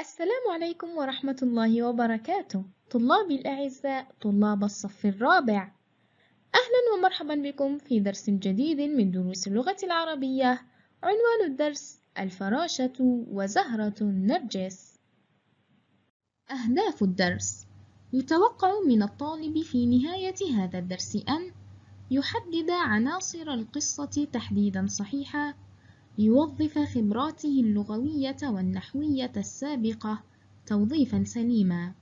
السلام عليكم ورحمة الله وبركاته. طلابي الأعزاء طلاب الصف الرابع. أهلا ومرحبا بكم في درس جديد من دروس اللغة العربية. عنوان الدرس الفراشة وزهرة النرجس. أهداف الدرس يتوقع من الطالب في نهاية هذا الدرس أن يحدد عناصر القصة تحديدا صحيحا يوظف خبراته اللغوية والنحوية السابقة توظيفا سليما.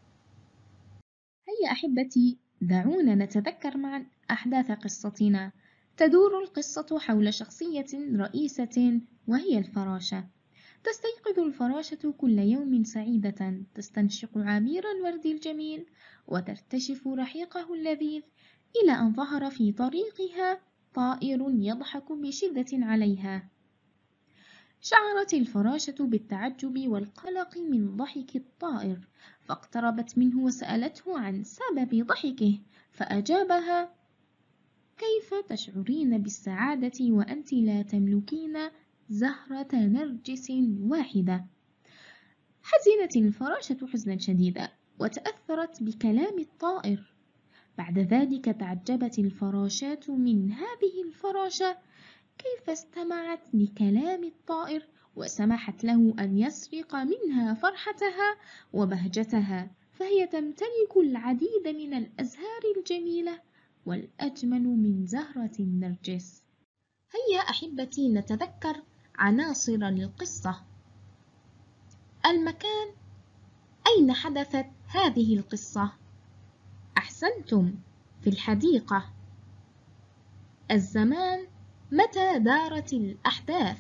هيا أحبتي دعونا نتذكر معا أحداث قصتنا. تدور القصة حول شخصية رئيسة وهي الفراشة. تستيقظ الفراشة كل يوم سعيدة. تستنشق عبير الورد الجميل وترتشف رحيقه اللذيذ إلى أن ظهر في طريقها طائر يضحك بشدة عليها. شعرت الفراشة بالتعجب والقلق من ضحك الطائر فاقتربت منه وسألته عن سبب ضحكه فأجابها كيف تشعرين بالسعادة وأنت لا تملكين زهرة نرجس واحدة؟ حزنت الفراشة حزنا شديدا وتأثرت بكلام الطائر. بعد ذلك تعجبت الفراشات من هذه الفراشة كيف استمعت لكلام الطائر وسمحت له أن يسرق منها فرحتها وبهجتها فهي تمتلك العديد من الأزهار الجميلة والأجمل من زهرة النرجس. هيا أحبتي نتذكر عناصر للقصة المكان أين حدثت هذه القصة؟ أحسنتم في الحديقة. الزمان متى دارت الأحداث؟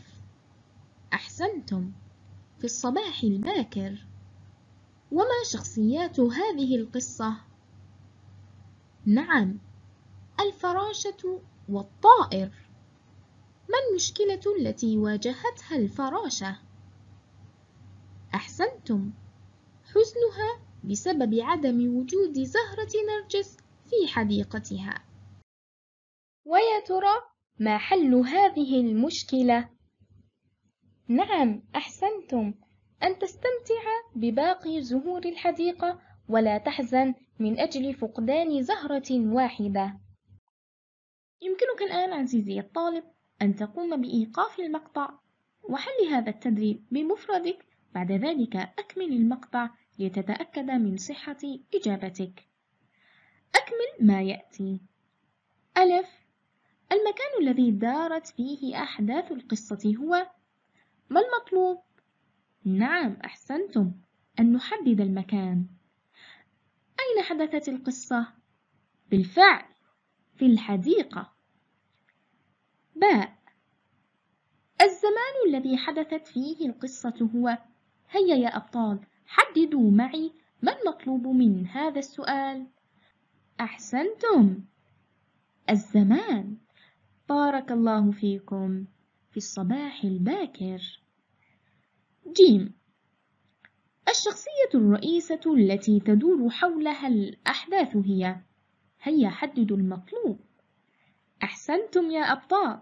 أحسنتم في الصباح الباكر وما شخصيات هذه القصة؟ نعم الفراشة والطائر ما المشكلة التي واجهتها الفراشة؟ أحسنتم حزنها بسبب عدم وجود زهرة نرجس في حديقتها ويا ترى ما حل هذه المشكلة؟ نعم أحسنتم. أن تستمتع بباقي زهور الحديقة ولا تحزن من أجل فقدان زهرة واحدة. يمكنك الآن عزيزي الطالب أن تقوم بإيقاف المقطع. وحل هذا التدريب بمفردك. بعد ذلك أكمل المقطع لتتأكد من صحة إجابتك. أكمل ما يأتي. ألف المكان الذي دارت فيه أحداث القصة هو ما المطلوب؟ نعم أحسنتم أن نحدد المكان. أين حدثت القصة؟ بالفعل في الحديقة. باء. الزمان الذي حدثت فيه القصة هو هيا يا أبطال حددوا معي ما المطلوب من هذا السؤال. أحسنتم. الزمان. بارك الله فيكم في الصباح الباكر. جيم. الشخصية الرئيسة التي تدور حولها الأحداث هي هيا حددوا المطلوب. أحسنتم يا أبطال.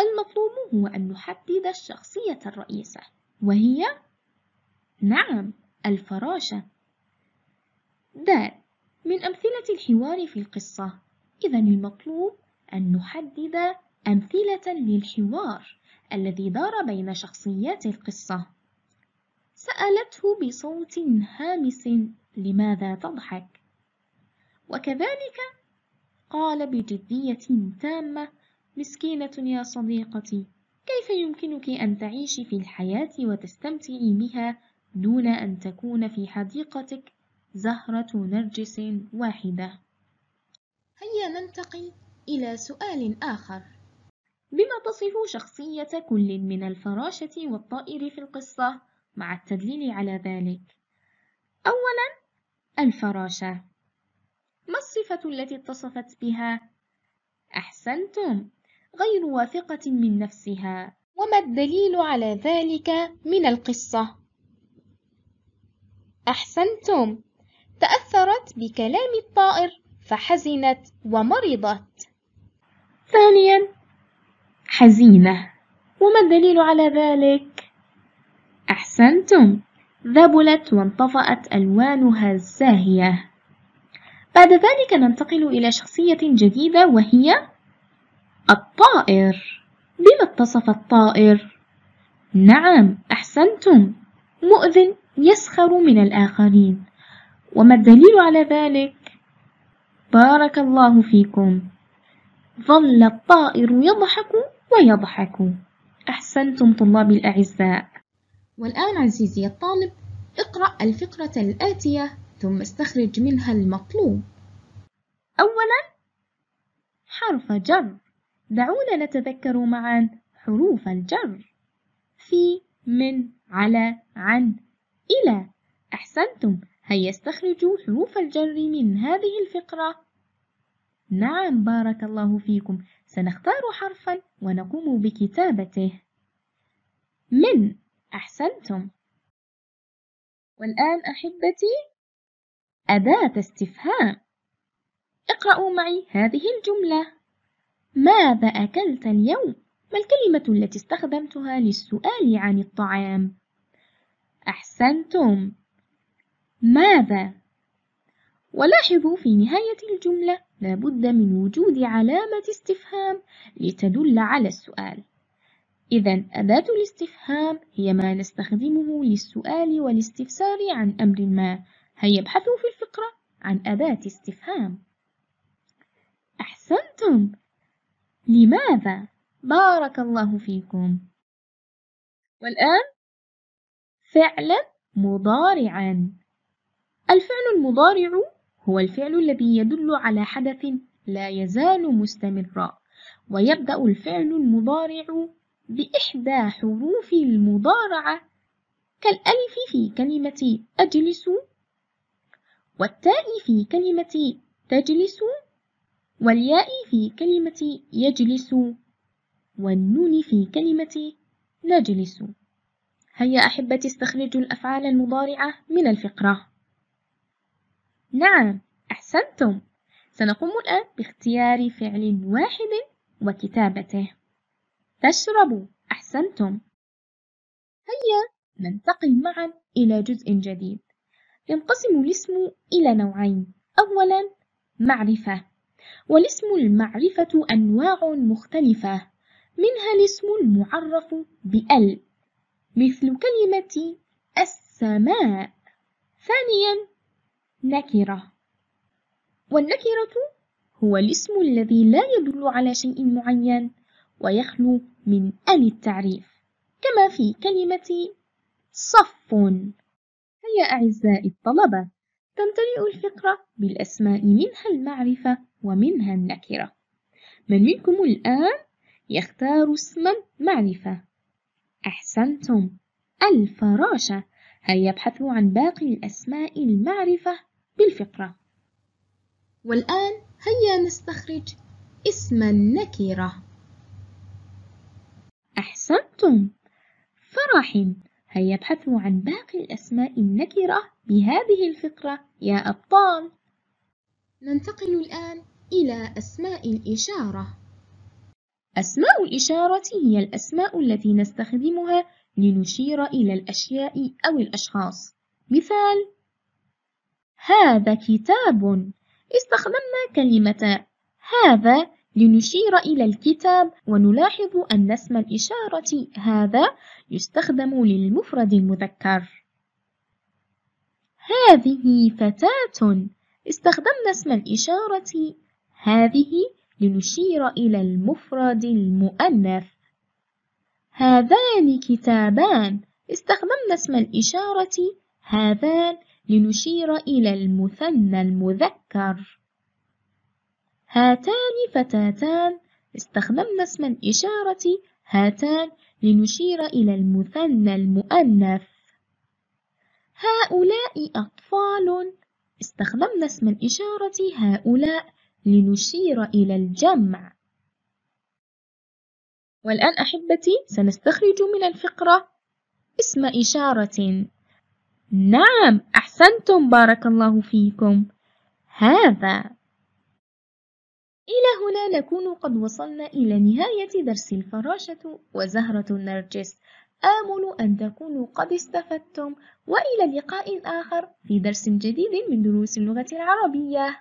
المطلوب هو أن نحدد الشخصية الرئيسة وهي؟ نعم الفراشة. د من أمثلة الحوار في القصة. إذا المطلوب أن نحدد أمثلة للحوار الذي دار بين شخصيات القصة. سألته بصوت هامس لماذا تضحك؟ وكذلك قال بجدية تامة مسكينة يا صديقتي كيف يمكنك أن تعيشي في الحياة وتستمتعي بها دون أن تكون في حديقتك زهرة نرجس واحدة؟ هيا ننتقل إلى سؤال آخر. بما تصف شخصية كل من الفراشة والطائر في القصة مع التدليل على ذلك. أولا الفراشة. ما الصفة التي اتصفت بها؟ أحسنتم. غير واثقة من نفسها. وما الدليل على ذلك من القصة؟ أحسنتم. تأثرت بكلام الطائر فحزنت ومرضت. ثانيا حزينة. وما الدليل على ذلك؟ أحسنتم. ذبلت وانطفأت ألوانها الزاهية. بعد ذلك ننتقل إلى شخصية جديدة وهي الطائر. بما اتصف الطائر؟ نعم أحسنتم. مؤذن يسخر من الآخرين. وما الدليل على ذلك؟ بارك الله فيكم. ظل الطائر يضحك ويضحك. أحسنتم طلابي الأعزاء. والآن عزيزي الطالب اقرأ الفقرة الآتية ثم استخرج منها المطلوب. أولا حرف جر. دعونا نتذكر معا حروف الجر. في من على عن إلى. أحسنتم هيا استخرجوا حروف الجر من هذه الفقرة. نعم بارك الله فيكم سنختار حرفا ونقوم بكتابته من أحسنتم والآن أحبتي أداة استفهام اقرأوا معي هذه الجملة ماذا أكلت اليوم؟ ما الكلمة التي استخدمتها للسؤال عن الطعام؟ أحسنتم ماذا؟ ولاحظوا في نهاية الجملة لابد من وجود علامة استفهام لتدل على السؤال. إذا أداة الاستفهام هي ما نستخدمه للسؤال والاستفسار عن أمر ما. هيا ابحثوا في الفقرة عن أداة استفهام. أحسنتم. لماذا؟ بارك الله فيكم؟ والآن فعلا مضارعا. الفعل المضارع هو الفعل الذي يدل على حدث لا يزال مستمرا ويبدأ الفعل المضارع بإحدى حروف المضارعة كالألف في كلمة أجلس والتاء في كلمة تجلس والياء في كلمة يجلس والنون في كلمة نجلس. هيا أحبتي استخرجوا الأفعال المضارعة من الفقرة. نعم أحسنتم. سنقوم الآن باختيار فعل واحد وكتابته. تشرب أحسنتم. هيا ننتقل معا إلى جزء جديد. ينقسم الاسم إلى نوعين. أولا معرفة. والاسم المعرفة أنواع مختلفة. منها الاسم المعرف بأل مثل كلمة السماء. ثانيا نكرة. والنكرة هو الاسم الذي لا يدل على شيء معين ويخلو من أل التعريف كما في كلمة صف. هيا أعزائي الطلبة تمتلئ الفقرة بالأسماء منها المعرفة ومنها النكرة. من منكم الآن يختار اسما معرفة أحسنتم. الفراشة. هيا ابحثوا عن باقي الأسماء المعرفة بالفقرة. والآن هيا نستخرج اسم النكرة أحسنتم. فرح هيا ابحثوا عن باقي الأسماء النكرة بهذه الفقرة. يا أبطال. ننتقل الآن إلى أسماء الإشارة. أسماء الإشارة هي الأسماء التي نستخدمها لنشير إلى الأشياء أو الأشخاص. مثال هذا كتاب. استخدمنا كلمة هذا لنشير إلى الكتاب ونلاحظ أن اسم الإشارة هذا يستخدم للمفرد المذكر. هذه فتاة. استخدمنا اسم الإشارة هذه لنشير إلى المفرد المؤنث. هذان كتابان. استخدمنا اسم الإشارة هذان لنشير إلى المثنى المذكر. هاتان فتاتان استخدمنا اسم الإشارة هاتان لنشير إلى المثنى المؤنث. هؤلاء أطفال. استخدمنا اسم الإشارة هؤلاء لنشير إلى الجمع. والآن أحبتي سنستخرج من الفقرة. اسم إشارة. نعم أحسنتم بارك الله فيكم. هذا. إلى هنا نكون قد وصلنا إلى نهاية درس الفراشة وزهرة النرجس. آمل أن تكونوا قد استفدتم وإلى لقاء آخر في درس جديد من دروس اللغة العربية.